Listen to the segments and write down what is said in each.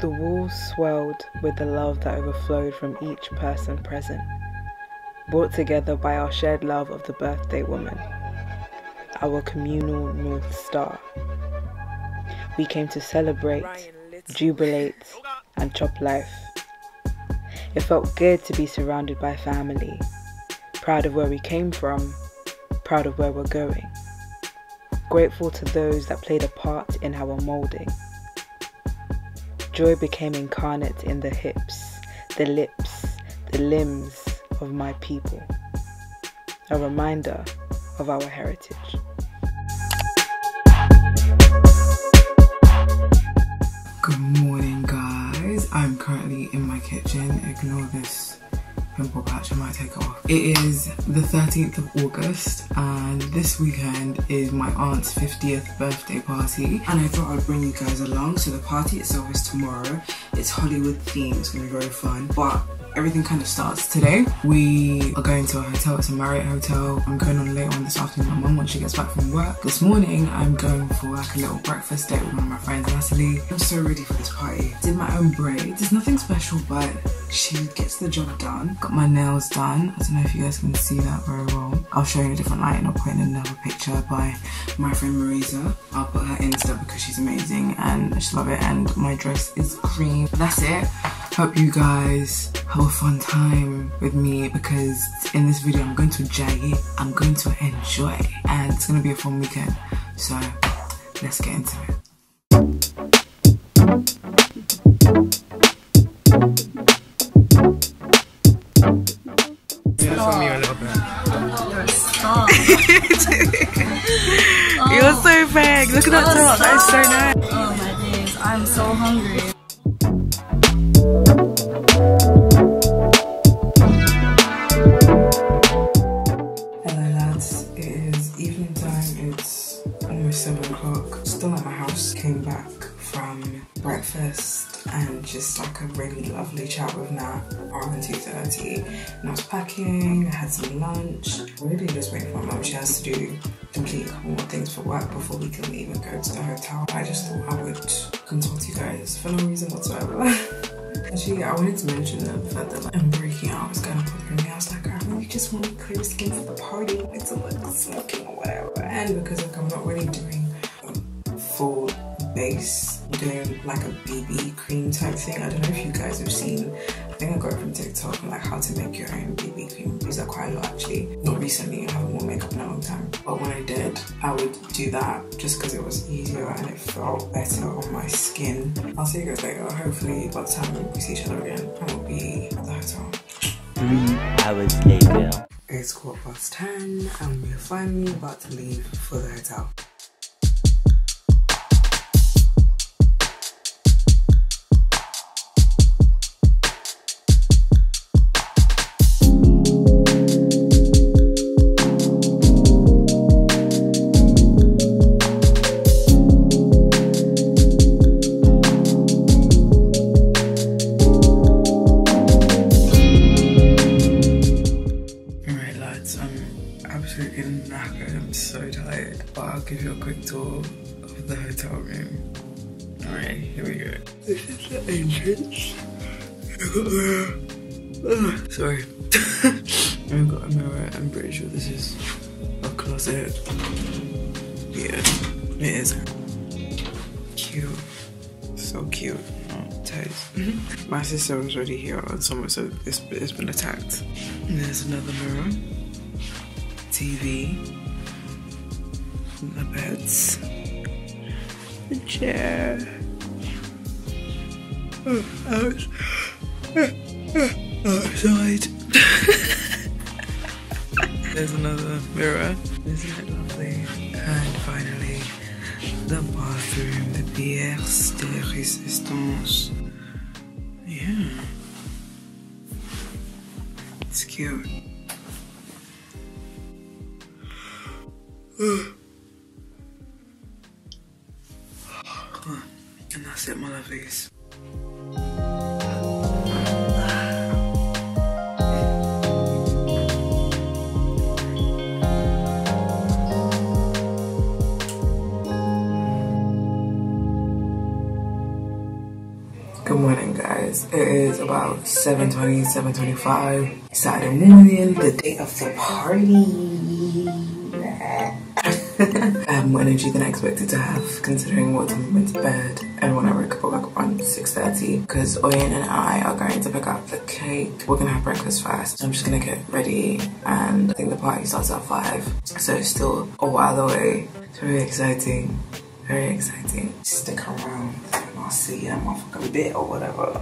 The walls swelled with the love that overflowed from each person present, brought together by our shared love of the birthday woman, our communal North Star. We came to celebrate, jubilate, and chop life. It felt good to be surrounded by family, proud of where we came from, proud of where we're going, grateful to those that played a part in our molding. Joy became incarnate in the hips, the lips, the limbs of my people. A reminder of our heritage. Good morning, guys. I'm currently in my kitchen. Ignore this pimple patch, I might take it off. It is the 13th of August, and this weekend is my aunt's 50th birthday party. And I thought I'd bring you guys along. So, the party itself is tomorrow. It's Hollywood themed, it's gonna be very fun. But everything kind of starts today. We are going to a hotel, it's a Marriott hotel. I'm going on later on this afternoon with my mum when she gets back from work. This morning, I'm going for like a little breakfast date with one of my friends, Natalie. I'm so ready for this party. Did my own braids. There's nothing special, but she gets the job done. Got my nails done. I don't know if you guys can see that very well. I'll show you a different light and I'll put in another picture by my friend Marizah. I'll put her Insta because she's amazing and I just love it. And my dress is green. That's it. Hope you guys have a fun time with me because in this video I'm going to jay I'm going to enjoy and it's going to be a fun weekend. So let's get into it. You're so big. Look at that top. That is so nice. Oh my days, I'm so hungry. Hello lads, it is evening time, it's almost 7 o'clock. Still at my house, came back from breakfast and just like a really lovely chat with Nat around 2.30. And I was packing, I had some lunch. Really just waiting for my mum, she has to do complete a couple more things for work before we can even go to the hotel. I just thought I would consult you guys for no reason whatsoever. Actually, I wanted to mention the fact that like, I'm breaking out. I was kind of popping me. I was like, I really just want clear skin for the party. It's like smoking or whatever. And because like I'm not really doing full base, doing like a BB cream type thing. I don't know if you guys have seen. I think I got it from TikTok, like how to make your own BB cream. Use that quite a lot actually. Not recently, I haven't worn makeup in a long time. But when I did, I would do that just because it was easier and it felt better on my skin. I'll see you guys later. Hopefully by the time we see each other again, I will be at the hotel. Three hours later. It's quarter past 10 and we're finally about to leave for the hotel. Room. Alright, here we go. This is the entrance. Sorry. I've got a mirror, I'm pretty sure this is a closet. Yeah, it is. Cute. So cute. Oh, taste. Mm-hmm. My sister was already here on summer, so it's, it's been attacked. And there's another mirror. TV. The beds. The chair. Oh. Outside. There's another mirror. Isn't it lovely? And finally, the bathroom, the pièce de résistance. Yeah. It's cute. It is about 7.20, 7.25 Saturday morning, the day of the party. I have more energy than I expected to have considering what time I went to bed and when I woke up, I around 6.30 because Oyen and I are going to pick up the cake. We're gonna have breakfast first. I'm just gonna get ready and I think the party starts at 5 so it's still a while away. It's very exciting, very exciting. Stick around see you in a motherfucking bit or whatever.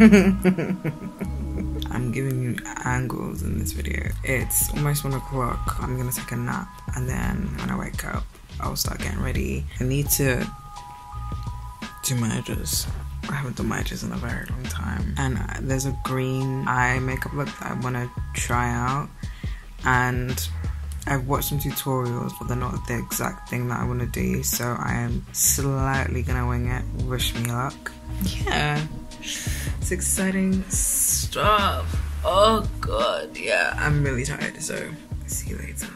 I'm giving you angles in this video. It's almost one o'clock. I'm gonna take a nap and then when I wake up, I'll start getting ready. I need to do my edges. I haven't done my edges in a very long time. And uh, there's a green eye makeup look that I wanna try out. And I've watched some tutorials, but they're not the exact thing that I want to do, so I am slightly gonna wing it. Wish me luck. Yeah, it's exciting stuff. Oh god, yeah, I'm really tired, so see you later.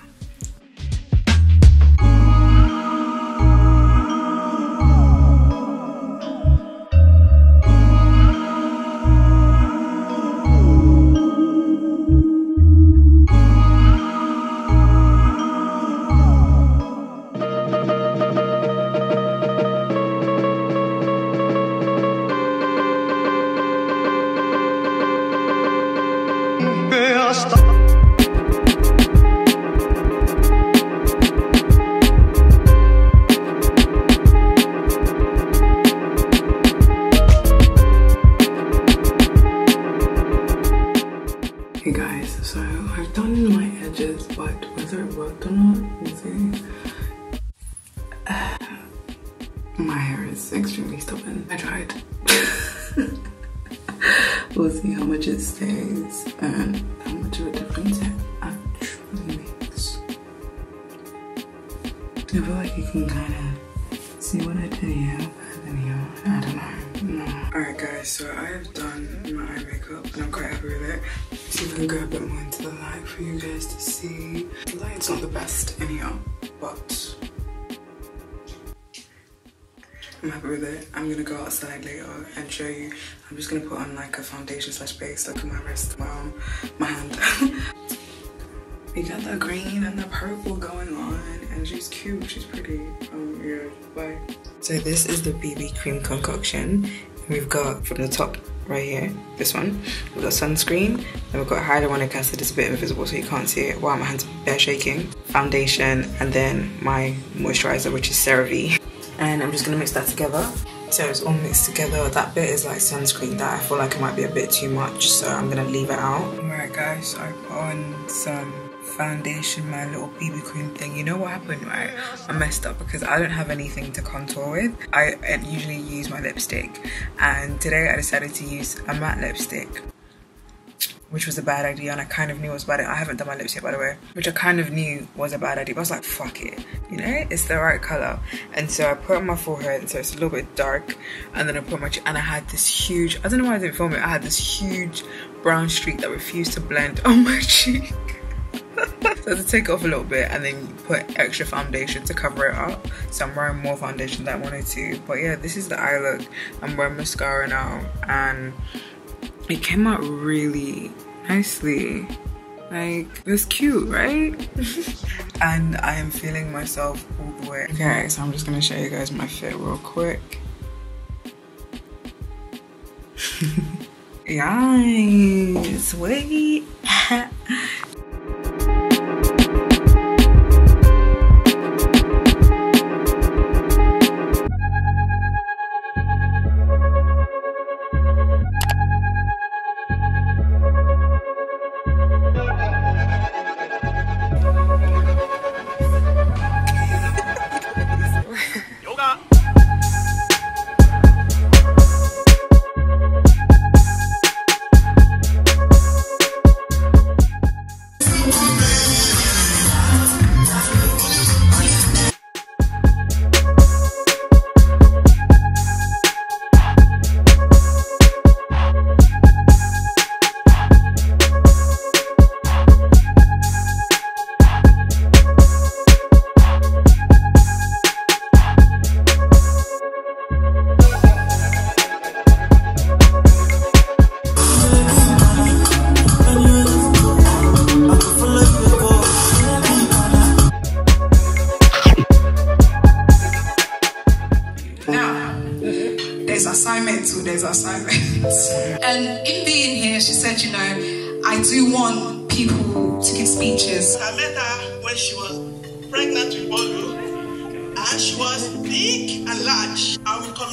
Stays and much of a difference it actually makes. I feel like you can kind of see what I did here, but then you, I don't know. No. Alright guys, so I have done my eye makeup and I'm quite happy with it. If I can go a bit more into the light for you guys to see. The light's not the best here, but I'm happy with it. I'm gonna go outside later and show you. I'm just gonna put on like a foundation slash base, like on my wrist, my arm, my hand. we got the green and the purple going on and she's cute, she's pretty. Um, yeah, bye. So this is the BB cream concoction. We've got from the top right here, this one, we've got sunscreen, then we've got hyaluronic acid, it's a bit invisible so you can't see it. Wow, my hands are bare shaking. Foundation, and then my moisturizer, which is CeraVe. And I'm just gonna mix that together. So it's all mixed together. That bit is like sunscreen that I feel like it might be a bit too much, so I'm gonna leave it out. Alright guys, I put on some foundation, my little BB cream thing. You know what happened, right? I messed up because I don't have anything to contour with. I usually use my lipstick, and today I decided to use a matte lipstick which was a bad idea and I kind of knew it was bad. I haven't done my lips yet by the way, which I kind of knew was a bad idea, but I was like, fuck it, you know, it's the right color. And so I put on my forehead, so it's a little bit dark, and then I put my, and I had this huge, I don't know why I didn't film it, I had this huge brown streak that refused to blend on my cheek. So to take it off a little bit and then put extra foundation to cover it up. So I'm wearing more foundation than I wanted to. But yeah, this is the eye look. I'm wearing mascara now and it came out really nicely. Like, it's cute, right? and I am feeling myself all the way. Okay, so I'm just gonna show you guys my fit real quick. Guys, wait.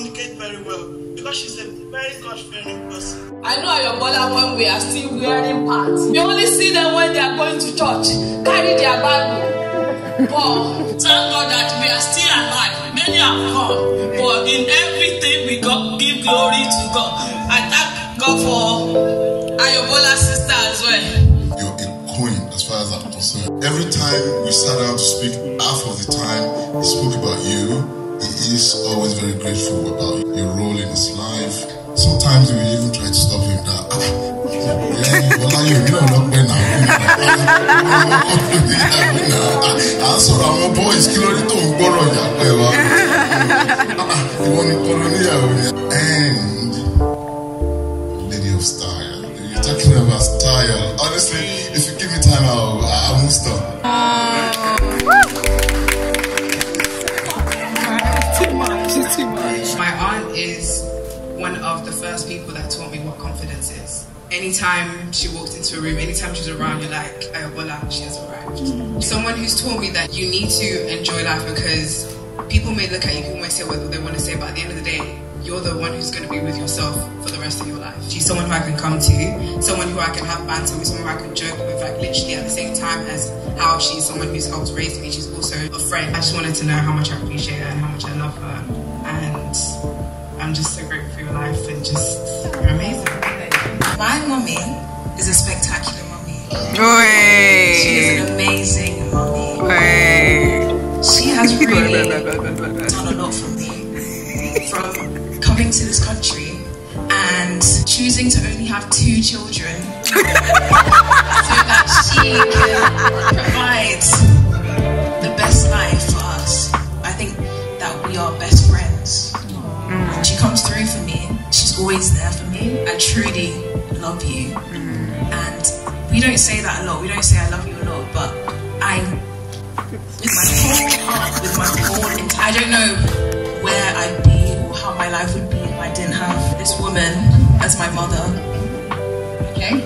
communicate very well because she's a very God-fearing person. I know Ayobola when we are still wearing pants. We only see them when they are going to church, carry their Bible. But thank God that we are still alive. Many have come, but in everything we got, give glory to God. I thank God for Ayobola's sister as well. you're a queen as far as I'm concerned. Every time we sat down to speak, half of the time he spoke about you. He is always very grateful about your role in his life. Sometimes we even try to stop him that. Ah, well, you you don't look there now. À ń sọ̀rọ̀ àwọn boys kí ló dé tó ń gbọ́rọ̀ ìyàpẹ́ wa. Ah, ìwọ ni. And lady of style. You're talking about style. Honestly, if you give me time, I'll, I won't stop. My one of the first people that taught me what confidence is. Anytime she walked into a room, anytime she's around, you're like, Ayobola, she has arrived. Mm. Someone who's taught me that you need to enjoy life because people may look at you, people may say what they want to say, but at the end of the day, you're the one who's going to be with yourself for the rest of your life. She's someone who I can come to, someone who I can have banter with, someone who I can joke with, like literally at the same time as how she's someone who's helped raise me, she's also a friend. I just wanted to know how much I appreciate her and how much I love her. And I'm just so grateful your life and just, amazing. My mommy is a spectacular mommy. She is an amazing mommy. She has really done a lot for me. From coming to this country and choosing to only have two children so that she can provide the best life for us. I think that we are best always there for me. I truly love you. And we don't say that a lot. We don't say I love you a lot, but I, with my whole heart, with my whole entire, I don't know where I'd be or how my life would be if I didn't have this woman as my mother. Okay?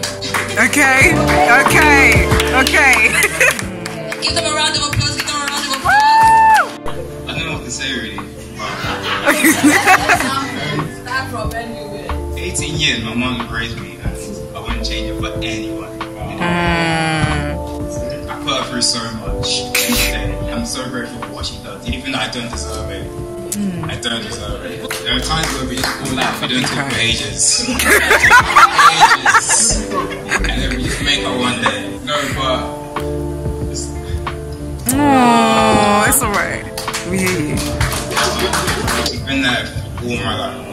Okay, okay, okay. Give them a round of applause. Give them a round of applause. I don't know what to say really. Start from anywhere. 18 years my mom raised me and I wouldn't change it for anyone. Mm. I put her through so much. And I'm so grateful for what she does, even though I don't deserve it. Mm. I don't deserve it. There are times where we just fall out, we don't talk for ages. ages. And then we just make up one day. No, but it's, Oh, it's alright. We hear you. I've been there all my life.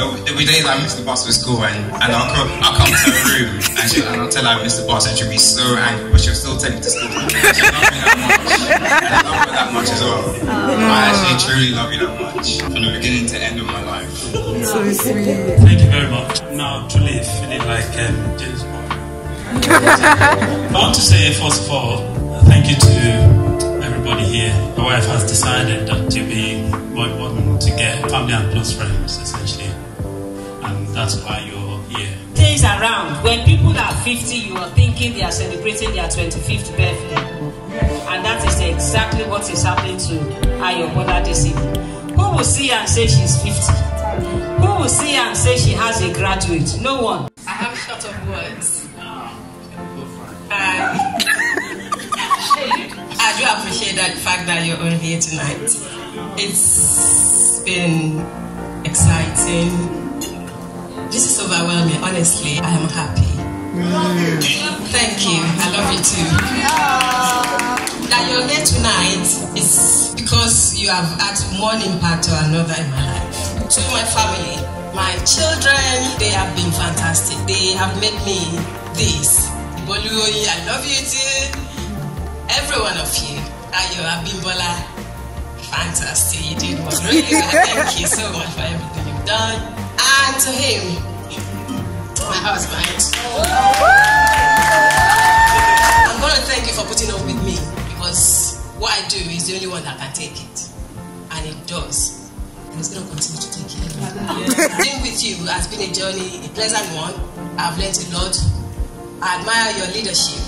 There'll, there'll be days I miss the bus for school and, and I'll, come, I'll come to her room and, she, and I'll tell her I missed the bus and she'll be so angry, but she'll still take me to school. She loves me that much. And I love her that much as well. I actually truly love you that much from the beginning to end of my life. So sweet. Thank you very much. Now, truly feeling like um, James Bond. I want to say, first of all, thank you to everybody here. My wife has decided that to be more important to get family and close friends, essentially. And that's why you're here. Days around, when people are 50, you are thinking they are celebrating their 25th birthday. And that is exactly what is happening to Ayobola this evening. Who will see and say she's 50? Who will see and say she has a graduate? No one. I have short of words. Ah. And I do appreciate that fact that you're on here tonight. It's been exciting. This is overwhelming. Honestly, I am happy. Thank you. I love you too. That you're here tonight is because you have had one impact or another in my life. To my family, my children, they have been fantastic. They have made me this. Boluoyi, I love you too. Every one of you. Ayo Abimbola, fantastic. You did one really well. Thank you so much for everything you've done. And to him, my husband. I'm going to thank you for putting up with me because what I do is the only one that can take it. And it does. And it's going to continue to take it. Being with you has been a journey, a pleasant one. I've learned a lot. I admire your leadership.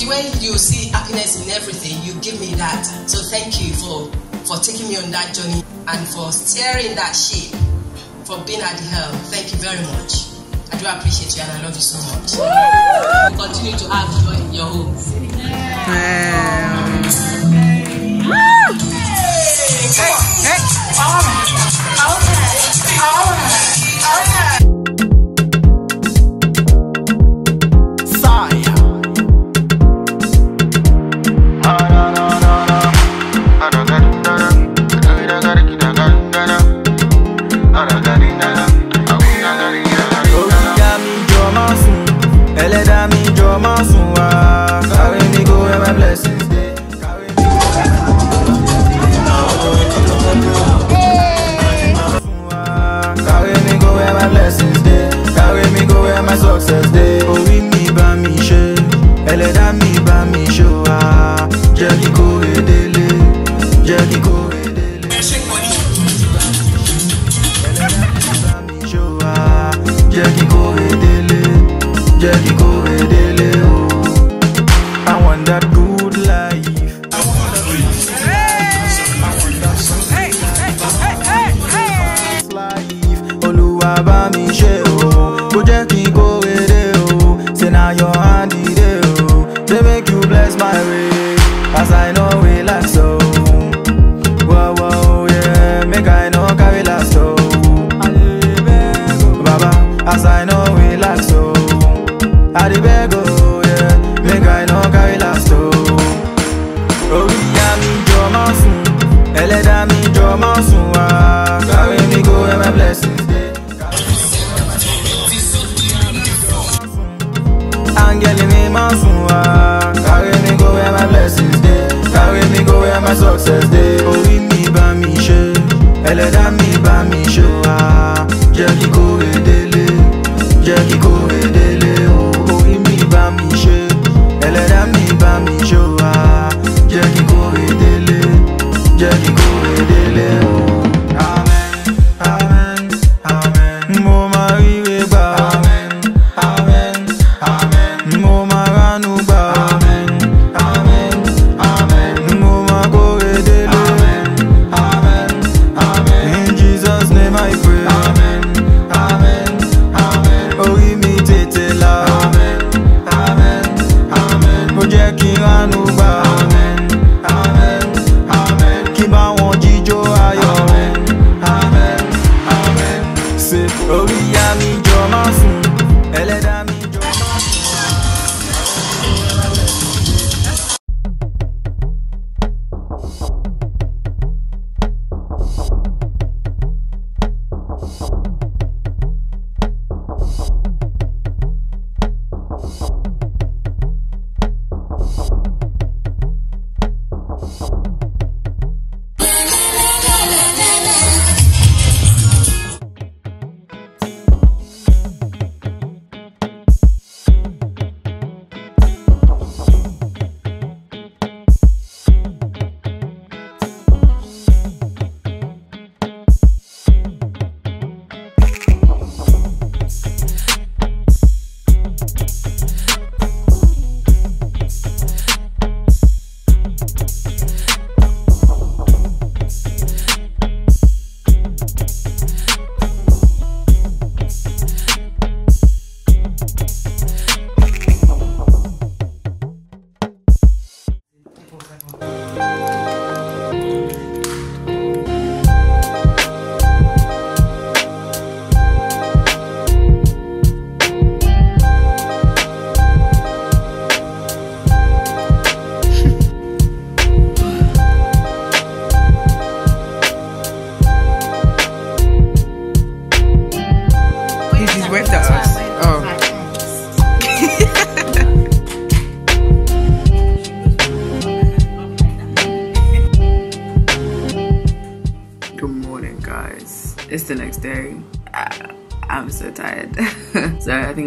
The way you see happiness in everything, you give me that. So thank you for, for taking me on that journey and for steering that ship, for being at the helm. Thank you very much. I do appreciate you and I love you so much. You continue to have joy in your home. Oríyá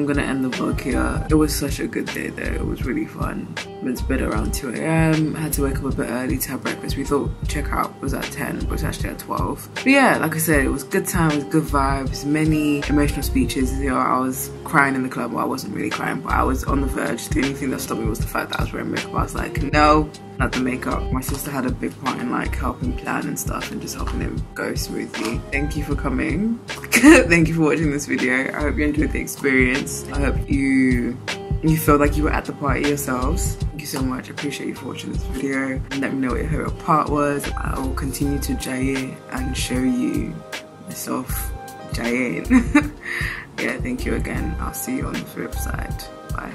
gonna end the vlog here. It was such a good day though. It was really fun. Went to bed around 2 a.m. Had to wake up a bit early to have breakfast. We thought checkout was at 10, but it's actually at 12. But yeah, like I said, it was good time, it was good vibes, many emotional speeches. You know, I was crying in the club. Well, I wasn't really crying, but I was on the verge. The only thing that stopped me was the fact that I was wearing makeup. I was like, no, not the makeup. My sister had a big part in like helping plan and stuff and just helping him go smoothly. Thank you for coming. Thank you for watching this video. I hope you enjoyed the experience. I hope you you feel like you were at the party yourselves. Thank you so much. I appreciate you for watching this video. Let me know what your favorite part was. I will continue to jaye and show you myself jaye. yeah, thank you again. I'll see you on the flip side. Bye.